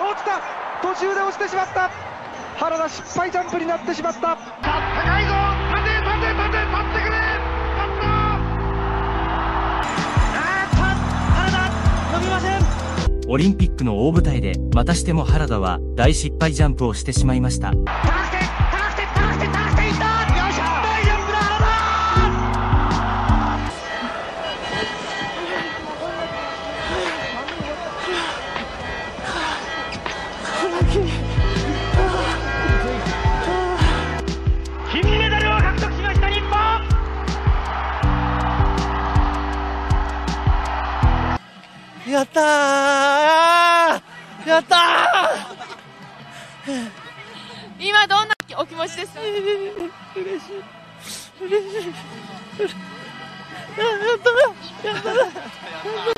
落ちた。途中で落ちてしまった。原田失敗ジャンプになってしまった。高いぞ。立て立て立て立ってくれ立ったあー原田伸びませんオリンピックの大舞台でまたしても原田は大失敗ジャンプをしてしまいました高くて高くて高くて高くていったやったー。やった今どんなお気持ちです？嬉しい。嬉しい。やったーやったー。やったー